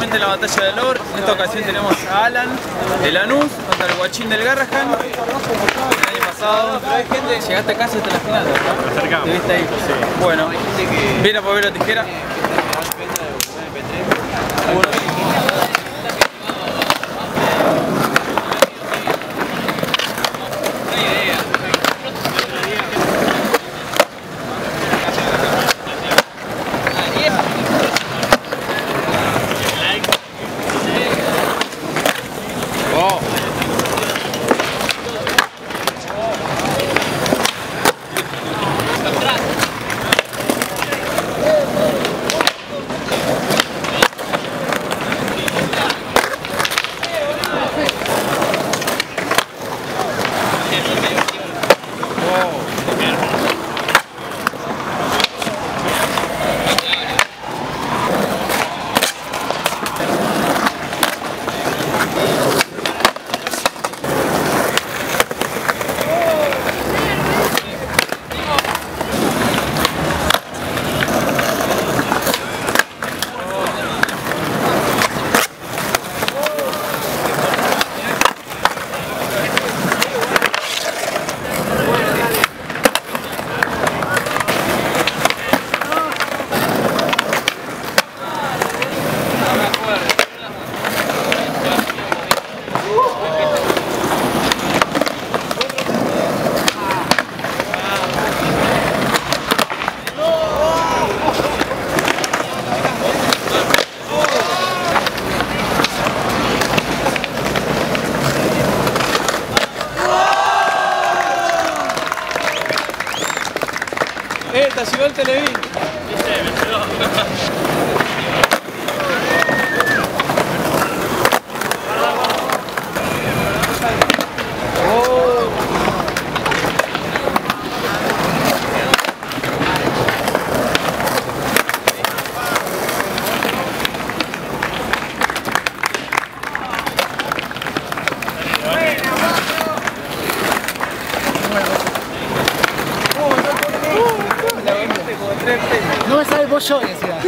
la batalla de Lor. En esta ocasión tenemos a Alan de Lanús contra el Guachín del Garrahan. El año pasado llegaste casi hasta la final, ¿no? ¿Te viste ahí? Bueno, viene a poner la tijera. Eh, ayudó el Televín. No me sale el pollo, decía.